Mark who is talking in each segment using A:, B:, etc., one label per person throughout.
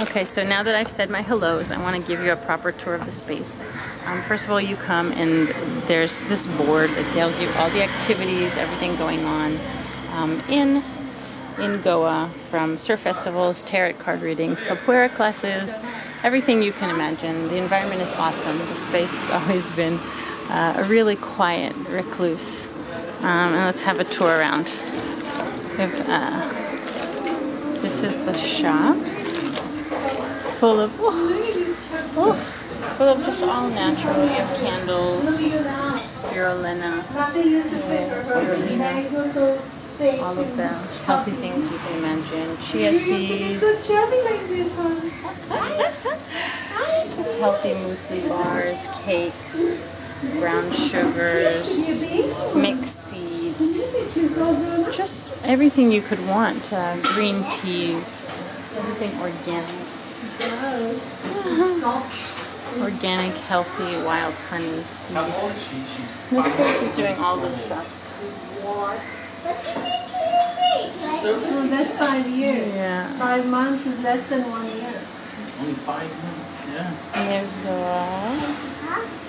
A: Okay, so now that I've said my hellos, I want to give you a proper tour of the space. Um, first of all, you come and there's this board that tells you all the activities, everything going on um, in in Goa, from surf festivals, tarot card readings, capoeira classes, everything you can imagine. The environment is awesome. The space has always been uh, a really quiet, recluse. Um, and let's have a tour around. Uh, this is the shop full of oh, full of just all natural. You have candles, spirulina, spirulina, all of the healthy things you can imagine. Chia seeds, just healthy muesli bars, cakes, brown sugars, mixed seeds, just everything you could want. Uh, green teas, everything organic. Organic, healthy, wild honey seeds. This space is doing all this stuff.
B: No, that's five years.
A: Yeah.
B: Five months is less than one year.
C: Only five months, yeah.
A: And there's Zoa,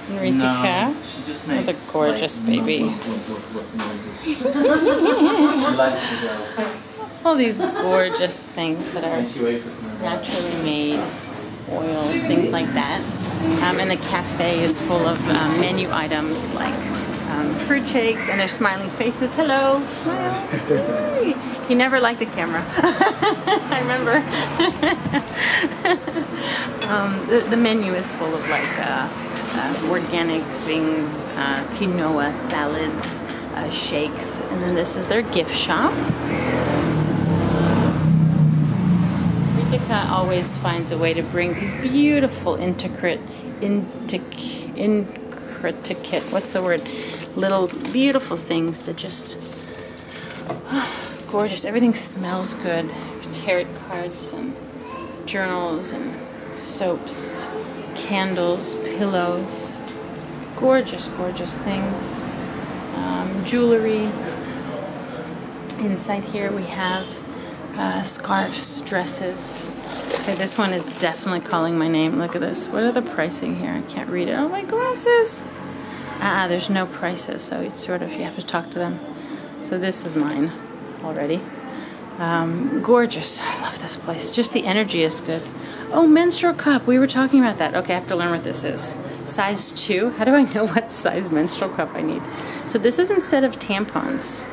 C: No,
A: Ritika.
C: she just
A: What
C: makes
A: a gorgeous
C: like,
A: baby.
C: Look, look, look, look, noises. she likes to go.
A: All these gorgeous things that are Naturally made oils, things like that. Um, and the cafe is full of um, menu items like um, fruit shakes and their smiling faces. Hello, smile. He never liked the camera. I remember. um, the, the menu is full of like uh, uh, organic things, uh, quinoa salads, uh, shakes, and then this is their gift shop. Ritika always finds a way to bring these beautiful, intricate, intric, intricate, what's the word? Little beautiful things that just gorgeous. Everything smells good. Tarot cards and journals and soaps, candles, pillows, gorgeous, gorgeous things. Um, jewelry. Inside here we have uh, scarves, dresses. Okay, this one is definitely calling my name. Look at this. What are the pricing here? I can't read it. Oh, my glasses. Ah, there's no prices, so it's sort of you have to talk to them. So this is mine already. Um, gorgeous. I love this place. Just the energy is good. Oh, menstrual cup. We were talking about that. Okay, I have to learn what this is. Size two. How do I know what size menstrual cup I need? So this is instead of tampons.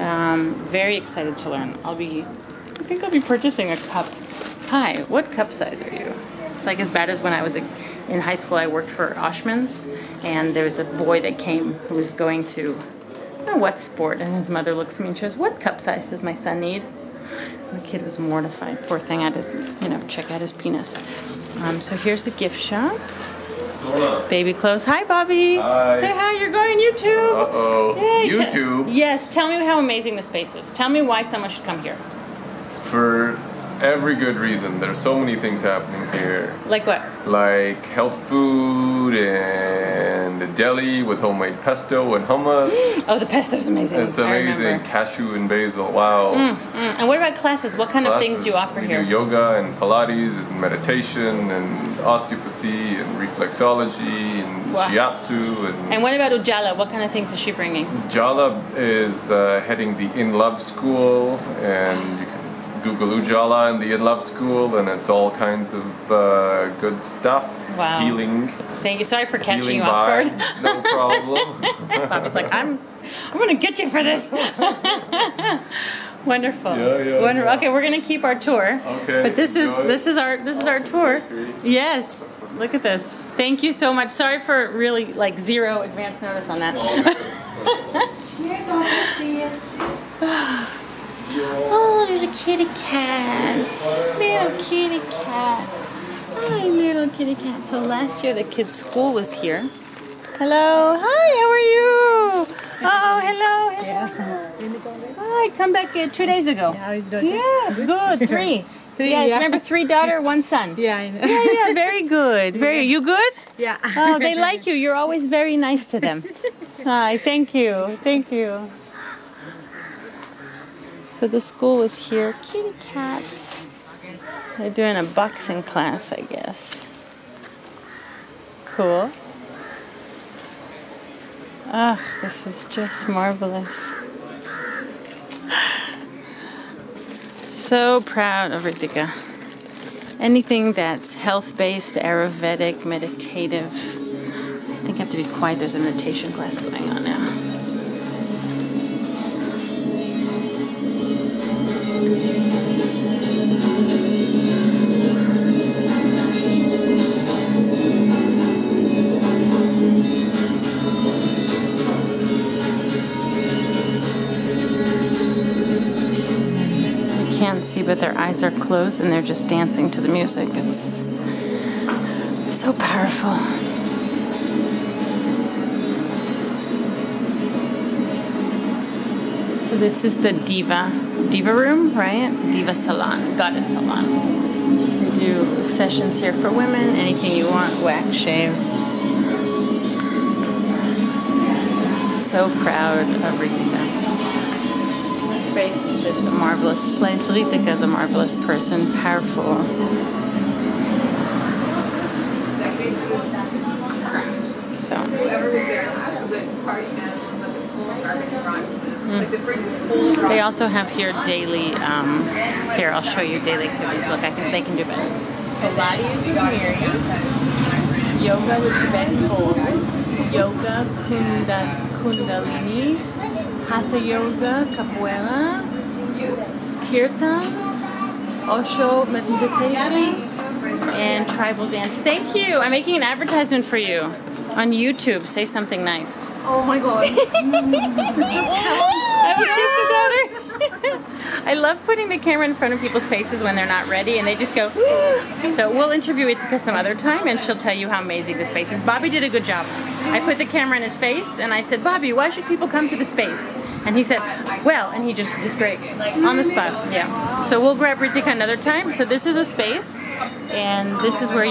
A: Um, very excited to learn. I'll be, I think I'll be purchasing a cup. Hi, what cup size are you? It's like as bad as when I was in high school. I worked for Oshman's, and there was a boy that came who was going to, I know what sport, and his mother looks at me and she goes, "What cup size does my son need?" And the kid was mortified. Poor thing. I had to, you know, check out his penis. Um, so here's the gift shop. Baby clothes. Hi, Bobby.
D: Hi.
A: Say hi. You're going YouTube.
D: Uh-oh.
A: Yay, te-
D: YouTube.
A: yes, tell me how amazing the space is. Tell me why someone should come here.
D: For every good reason. There's so many things happening here.
A: Like what?
D: Like health food and a deli with homemade pesto and hummus.
A: Oh, the pesto's amazing.
D: it's amazing. Cashew and basil. Wow.
A: Mm, And what about classes? What kind of things do you
D: Classes.
A: offer
D: we
A: here?
D: do yoga and Pilates and meditation and osteopathy reflexology and
A: Wow.
D: shiatsu and
A: And what about Ujala? What kind of things is she bringing?
D: Jala is uh, heading the In Love School, and you can Google Ujala and the In Love School, and it's all kinds of uh, good stuff.
A: Wow.
D: Healing,
A: Thank you. Sorry for catching you off guard.
D: no problem.
A: Bobby's like, I'm, I'm gonna get you for this. Wonderful.
D: Yeah, yeah,
A: Wonderful.
D: yeah.
A: Okay, we're gonna keep our tour.
D: Okay,
A: But this is
D: enjoy.
A: this is our this is our tour. Yes. Look at this. Thank you so much. Sorry for really like zero advance notice on that.
B: Here, don't see it.
A: Oh, there's a kitty cat. Little kitty cat. Hi, little kitty cat. So last year the kids' school was here. Hello. Hi, how are you? Oh, hello. hello. Hi, come back uh, two days ago.
E: How is daughter?
A: Yes, good. Three.
E: Three,
A: yes,
E: yeah.
A: remember three daughter, one son.
E: Yeah, I know.
A: Yeah, yeah, very good. Very. You good?
E: Yeah.
A: Oh, they like you. You're always very nice to them. Hi, thank you. Thank you. So the school was here. Kitty cats. They're doing a boxing class, I guess. Cool. Ah, this is just marvelous. So proud of Ritika. Anything that's health based, Ayurvedic, meditative. I think I have to be quiet. There's a meditation class going on now. You can't see, but their eyes are closed and they're just dancing to the music. It's so powerful. This is the Diva Diva room, right? Diva Salon, Goddess Salon. We do sessions here for women, anything you want, wax, shave. So proud of Ritika. Space is just a marvelous place. Ritika is a marvelous person, powerful. So.
E: Whoever was there last was like party animals at the full garbage run. Like the fridge was full of
A: They also have here daily. Um, here, I'll show you daily activities. Look, I can. They can do better. Pilates in here. Yoga with Tibetan bowls. Yoga kunda, kundalini. Hatha yoga, capoeira. Kirtan. Osho meditation. And tribal dance. Thank you. I'm making an advertisement for you on YouTube. Say something nice.
B: Oh my god.
A: I was just the daughter. I love putting the camera in front of people's faces when they're not ready and they just go, so we'll interview Ritika some other time and she'll tell you how amazing the space is. Bobby did a good job. I put the camera in his face and I said, Bobby, why should people come to the space? And he said, well, and he just did great. On the spot, yeah. So we'll grab Ritika another time. So this is the space and this is where